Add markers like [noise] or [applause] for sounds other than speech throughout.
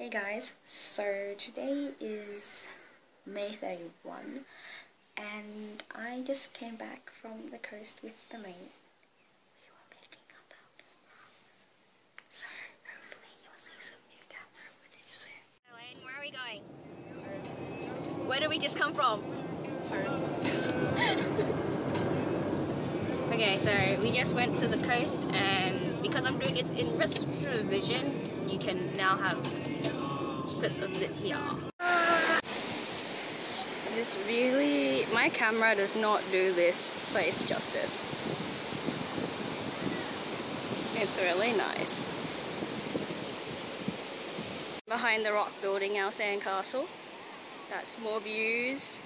Hey guys, so today is May 31 and I just came back from the coast with the mate. We were making a boat. So hopefully you'll see some new camera footage soon. Elaine, where are we going? Where did we just come from? [laughs] okay, so we just went to the coast and because I'm doing this in vision, you can now have clips of this here. This really, my camera does not do this place justice. It's really nice. Behind the rock building, our sandcastle. That's more views.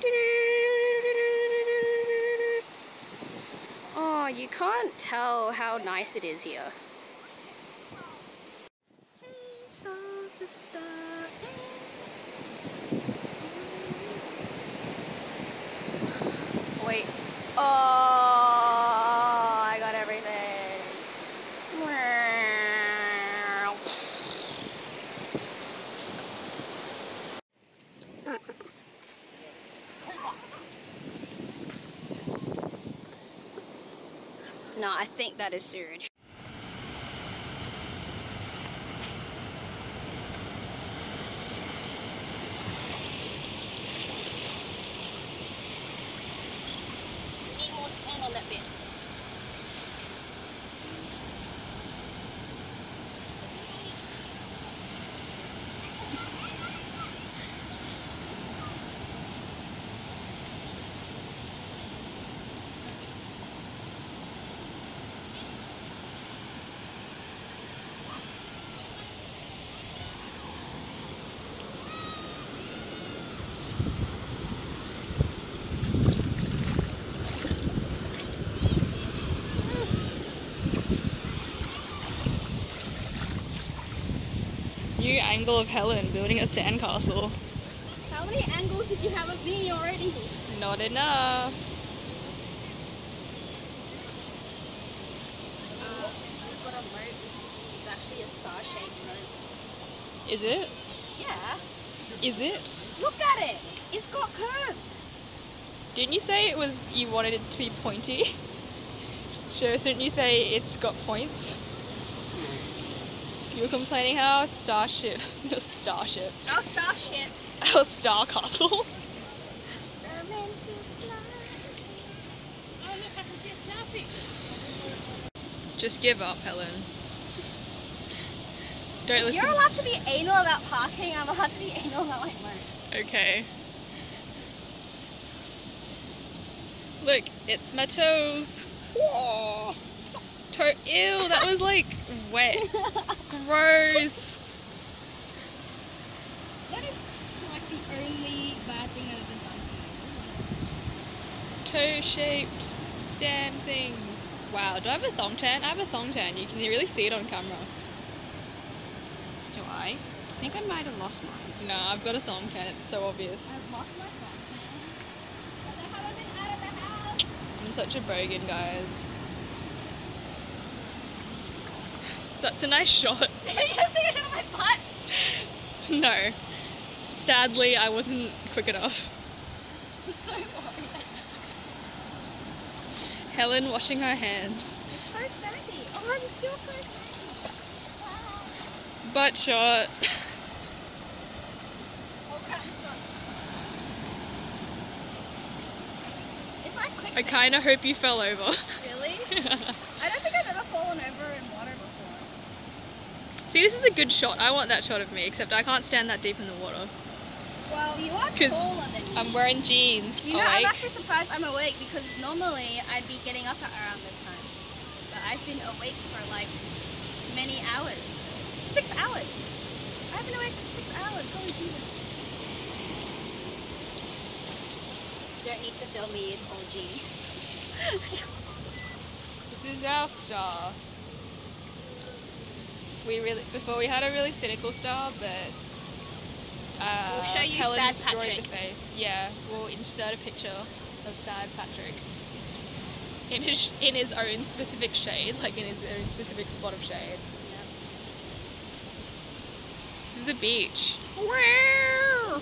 Oh, you can't tell how nice it is here. Hey, soul Wait. Oh, I got everything. No, I think that is sewage. Angle of Helen building a sandcastle. How many angles did you have of me already? Not enough. Uh, got a moat. It's actually a star-shaped moat. Is it? Yeah. Is it? Look at it. It's got curves. Didn't you say it was you wanted it to be pointy? [laughs] Sure, didn't you say it's got points? You were complaining how our starship, [laughs] not starship, Our starship. our star castle. Look, I can see a starfish. Just give up, Helen. Don't listen. You're allowed to be anal about parking. I'm allowed to be anal about my moat. Okay. Look, it's my toes. Whoa. Toe. Ew, that was like wet. Gross. That is like the only bad thing I've ever done to you. Toe shaped sand things. Wow, do I have a thong tan? I have a thong tan. You can really see it on camera. Do I? I think I might have lost mine. No, I've got a thong tan. It's so obvious. I've lost my phone. But I haven't been out of the house. I'm such a bogan, guys. That's a nice shot. [laughs] Did you just think I showed my butt? No. Sadly, I wasn't quick enough. I'm so worried. Helen washing her hands. It's so sandy. Oh, I'm still so sandy. Wow. Butt shot. Oh crap, it's like quicksand. I kind of hope you fell over. Really? [laughs] I don't think I've ever fallen over in water before. See, this is a good shot. I want that shot of me, except I can't stand that deep in the water. Well, you are taller than me. I'm wearing jeans. You know, I'm actually surprised I'm awake because normally I'd be getting up at around this time. But I've been awake for like many hours. Six hours! I've been awake for six hours. Holy Jesus. You don't need to fill me in OG. [laughs] This is our star. We really before we had a really cynical star, but uh, We'll show you Helen sad destroyed Patrick. the face. Yeah, we'll insert a picture of sad Patrick in his in his own specific shade, like in his own specific spot of shade. This is the beach. Wow!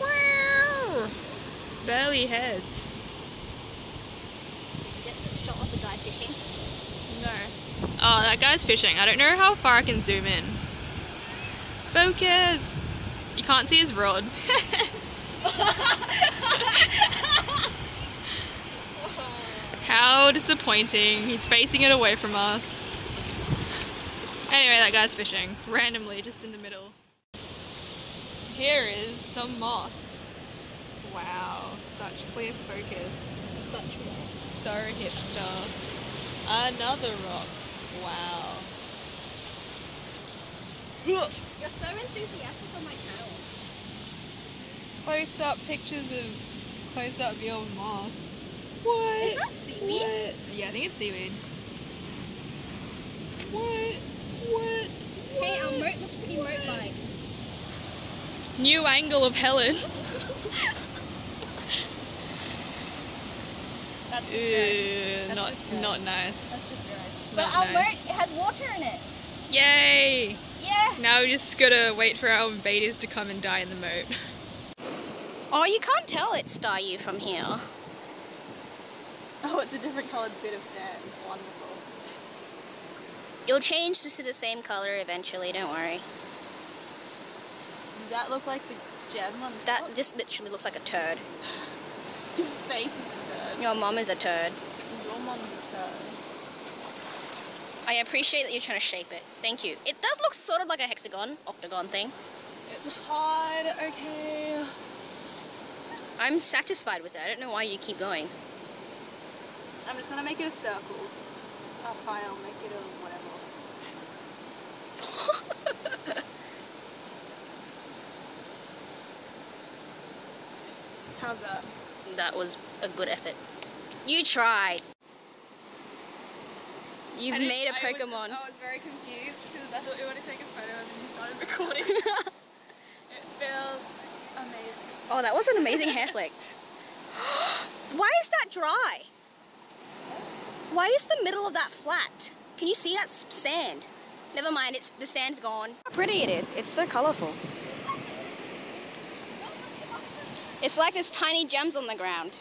Wow! Burleigh Heads. Get the shot of the guy fishing. No. Oh, that guy's fishing. I don't know how far I can zoom in. Focus! You can't see his rod. [laughs] how disappointing. He's facing it away from us. Anyway, that guy's fishing. Randomly, just in the middle. Here is some moss. Wow, such clear focus. Such moss. So hipster. Another rock. Wow. You're so enthusiastic on my channel. Close up pictures of close up view of moss. What? Is that seaweed? What? Yeah, I think it's seaweed. What? What? Hey, our moat looks pretty moat-like. New angle of Helen. [laughs] [laughs] That's just gross. That's not just gross. not nice. That's just But our nice. moat has water in it. Yay! Yes. Now we're just gotta wait for our invaders to come and die in the moat. Oh, you can't tell it's Staryu from here. Oh, it's a different coloured bit of sand. Wonderful. You'll change this to the same color eventually, don't worry. Does that look like the gem on That just literally looks like a turd. Your face is a turd. Your mom is a turd. Your mom's a turd. I appreciate that you're trying to shape it. Thank you. It does look sort of like a hexagon, octagon thing. It's hard, okay. I'm satisfied with it. I don't know why you keep going. I'm just gonna make it a circle. Oh, fine, I'll make it a whatever. [laughs] How's that? That was a good effort. You tried. You've made a I was- Pokemon. I was very confused because I thought you wanted to take a photo and then you started recording. [laughs] it feels amazing. oh, that was an amazing hair flick. [laughs] Why is that dry? Why is the middle of that flat? Can you see that sand? Never mind, it's the sand's gone. How pretty it is. It's so colorful. It's like there's tiny gems on the ground.